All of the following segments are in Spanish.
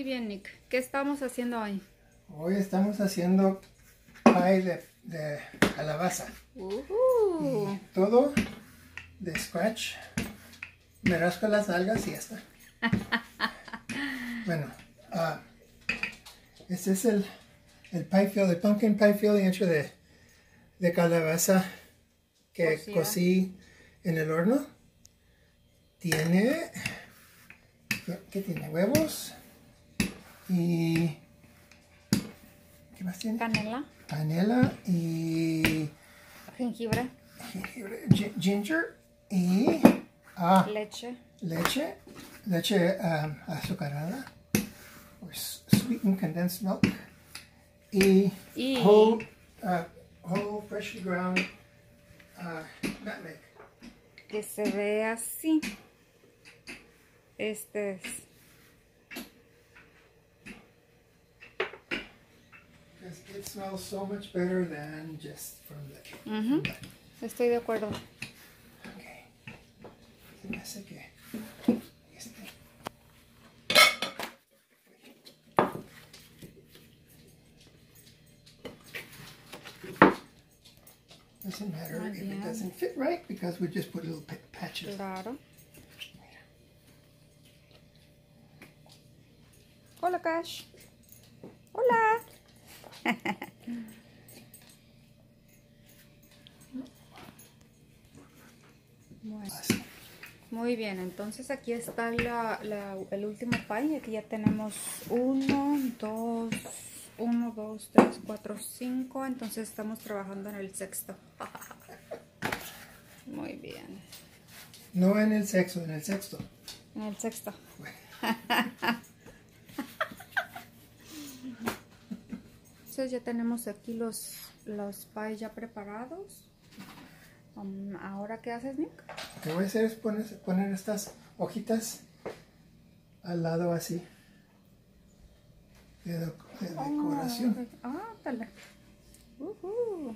Muy bien, Nick. ¿Qué estamos haciendo hoy? Hoy estamos haciendo pie de, de calabaza. Uh Todo de scratch. Me rasco las algas y ya está. bueno, ah, este es el, el pie filling, el pumpkin pie filling hecho de, de calabaza que Cocida. cocí en el horno. Tiene, ¿qué tiene? Huevos y, ¿qué más tiene? Canela, Canela y jengibre, jengibre, gi- ginger y ah, leche. leche, leche um, azucarada, sweetened condensed milk, y, Y- whole, uh, whole freshly ground uh, nutmeg. Que se ve así. Este es. Smells so much better than just from the. Ujú. Mm-hmm. Estoy de acuerdo. Okay. Se me hace que. Este. Doesn't matter Muy if bien. it doesn't fit right because we just put little pa- patches. Claro. Hola, Cash. Bueno, muy bien, entonces aquí está la, la- el último pie. Aquí ya tenemos uno, dos, uno, dos, tres, cuatro, cinco. Entonces estamos trabajando en el sexto. Muy bien. No en el sexo, en el sexto. En el sexto. Entonces ya tenemos aquí los, los pies ya preparados. Um, ¿Ahora qué haces, Nick? Lo que voy a hacer es poner, poner estas hojitas al lado así. De, de decoración. Ah, dale. Ujú.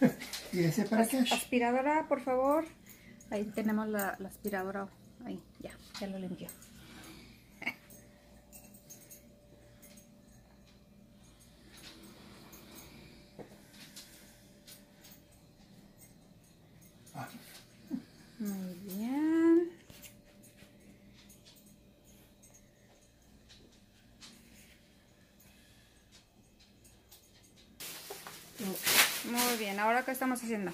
¿Y ese para qué? Aspiradora, por favor. Ahí tenemos la, aspiradora. Ahí, ya, ya lo limpió. Muy bien. Muy bien, ¿ahora qué estamos haciendo?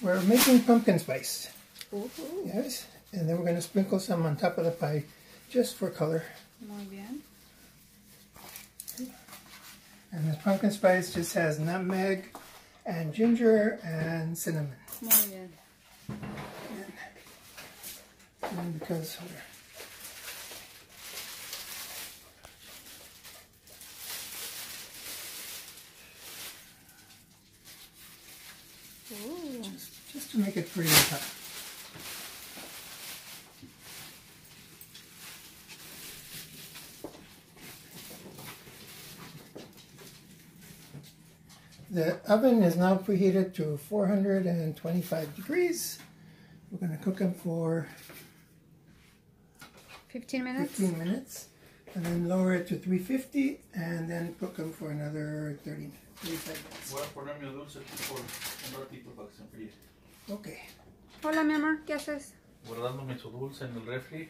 We're making pumpkin spice. Ujú. Yes. And then we're going to sprinkle some on top of the pie just for color. Muy bien. And this pumpkin spice just has nutmeg and ginger and cinnamon. Muy bien. And because we're Uh, just to make it pretty on top. The oven is now preheated to 425 degrees. We're going to cook them for 15 minutes. 15 minutes and then lower it to 350 and then cook them for another 30 35 minutes. Por. Okay. Hola, mi amor, ¿qué haces? Guardándome su dulce en el refri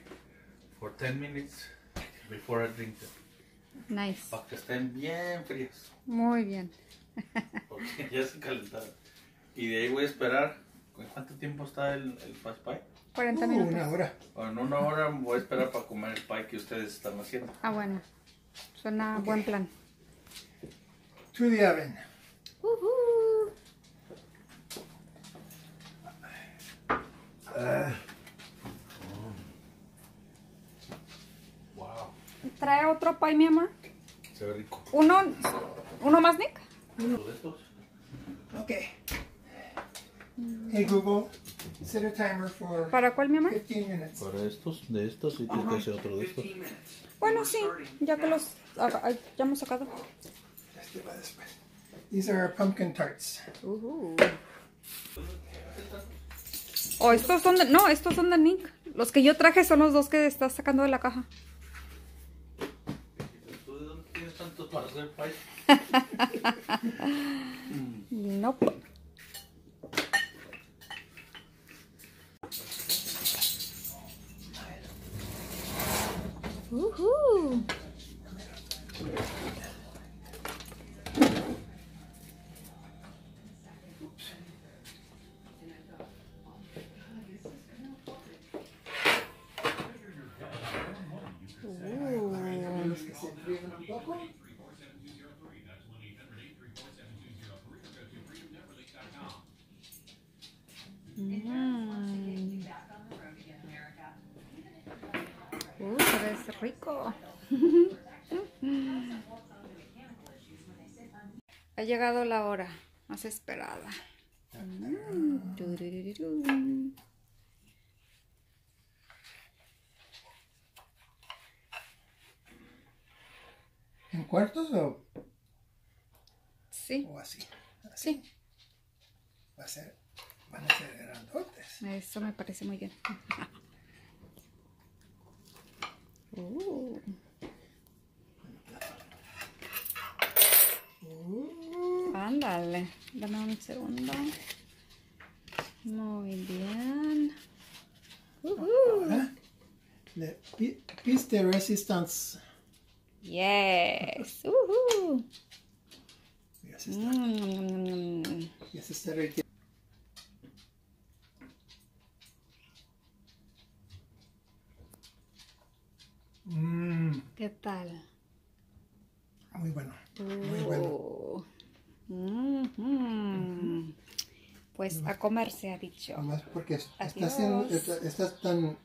for 10 minutes before I drink them. Nice. Para que estén bien frías. Muy bien. Porque ya se calentaron. Y de ahí voy a esperar. ¿En cuánto tiempo está el, el fast pie? 40 Uh, minutos. una hora. Bueno, en una hora voy a esperar para comer el pie que ustedes están haciendo. Ah, bueno. Suena buen plan. To the oven. Wow. ¿Trae otro pie, mi amor? Se ve rico. ¿Uno, uno más, Nick? ¿Uno de estos? Okay. Hey Google, set a timer for ¿Para cuál, mi amor? 15 minutes. Para estos, de estos y tiene que ser otro de estos. 15 minutes. Bueno, sí, ya que los ya hemos sacado. Este va después. These are pumpkin tarts. Ujú. O estos son de... No, estos son de Nick. Los que yo traje son los dos que estás sacando de la caja. ¿Tú de dónde tienes tantos para hacer pie? No. Uh. Enfríen un poco. Mm. Uh, se ve rico. Ha llegado la hora más esperada. Mm, ¿En cuartos o, Sí, o así? sí, Va a ser, van a ser grandotes. eso me parece muy bien. Uh, Uh, ándale, dame un segundo. Muy bien. Ujú. ahora, le pi- piste resistance. Yes. Ujú. Ya se está, Mm. ya se está derritiendo. Mm, ¿Qué tal? muy bueno, muy bueno. Uh. Mhm. Pues a comer se ha dicho. Además porque es- Adiós. está, haciendo, está, está tan